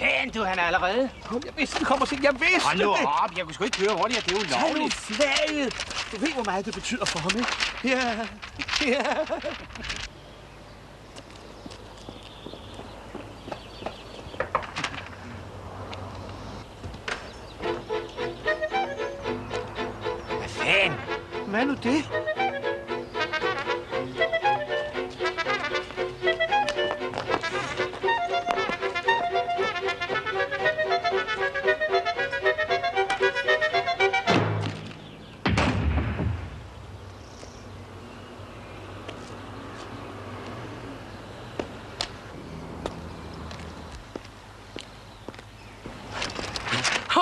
fanden, du, han er allerede. Kom, jeg vidste, det kommer sent. Jeg vidste Hold nu det. op, jeg kunne sgu ikke køre hurtigere, det er jo Tag nu lovligt. flaget. Du ved, hvor meget det betyder for ham, ikke? Ja, ja. Hvad fanden? Hvad er nu det?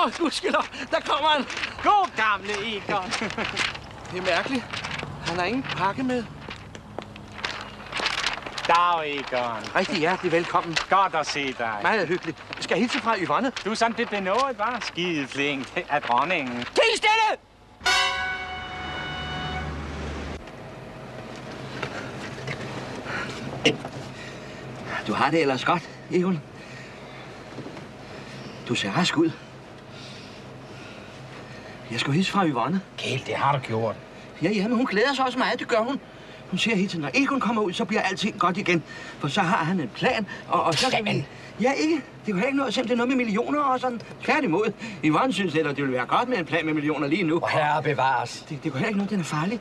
Åh, gudskelov, der kommer han. God gamle Egon. Det er mærkeligt. Han har ingen pakke med. Dag, Egon. Rigtig hjertelig velkommen. Godt at se dig. Meget hyggeligt. Jeg skal hilse fra Yvonne. Du er sådan lidt benådet, var? Skide flink af dronningen. Til stille! Du har det ellers godt, Egon. Du ser rask ud. Jeg skal hilse fra Yvonne. Kæld, det har du gjort. Ja, ja, men hun glæder sig også meget, det gør hun. Hun siger hele tiden, når Egon kommer ud, så bliver alting godt igen. For så har han en plan, og, og så kan vi... Ja, ikke? Det kan ikke noget simpelthen noget med millioner og sådan. Tværtimod. Yvonne synes at det ville være godt med en plan med millioner lige nu. Og herre bevares. Det, det heller ikke noget, den er farlig.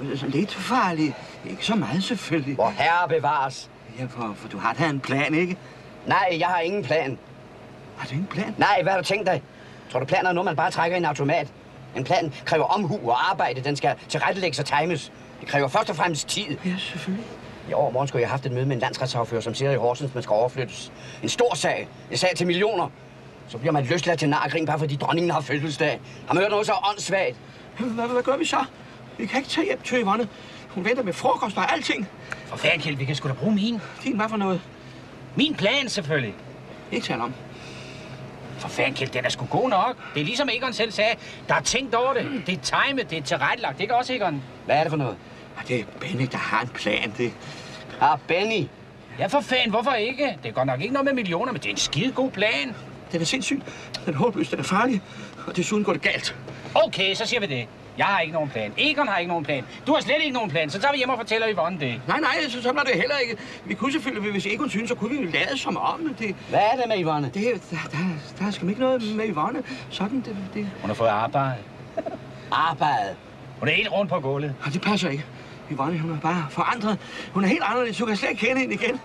Øh, så Lidt farlig. Ikke så meget selvfølgelig. Hvor herre bevares. Ja, for, for du har da en plan, ikke? Nej, jeg har ingen plan. Har du ingen plan? Nej, hvad har du tænkt dig? Tror du, planer er noget, man bare trækker i en automat? En plan kræver omhu og arbejde. Den skal tilrettelægges og times. Det kræver først og fremmest tid. Ja, selvfølgelig. I overmorgen skulle jeg have haft et møde med en landsretsafører, som siger i Horsens, man skal overflyttes. En stor sag. En sag til millioner. Så bliver man løsladt til nar og grin, bare fordi dronningen har fødselsdag. Har man hørt noget så åndssvagt? Hvad, hvad gør vi så? Vi kan ikke tage hjem Yvonne. Hun venter med frokost og alting. For fanden, vi kan sgu da bruge min. Din, hvad for noget? Min plan, selvfølgelig. Ikke tale om. For fanden, Kjeld, den er sgu god nok. Det er ligesom Egon selv sagde. Der er tænkt over det. Det er timet, det er tilrettelagt. Ikke også, Egon? Hvad er det for noget? Ja, det er Benny, der har en plan. Det, Ah, Benny. Ja, for fanden, hvorfor ikke? Det er godt nok ikke noget med millioner, men det er en skide god plan. den er sindssyg. Den er håbløs, den er farlig. Og desuden går det galt. Okay, så siger vi det. Jeg har ikke nogen plan. Egon har ikke nogen plan. Du har slet ikke nogen plan. Så tager vi hjem og fortæller Yvonne det. Nej, nej, så, så var det heller ikke. Vi kunne selvfølgelig, hvis Egon synes, så kunne vi jo lade som om. Det, Hvad er det med Yvonne? det, der, der, der er sgu ikke noget med Yvonne. Sådan, det, det, Hun har fået arbejde. Arbejde. Hun er helt rundt på gulvet. og det passer ikke. Yvonne, hun er bare forandret. Hun er helt anderledes. Du kan slet ikke kende hende igen.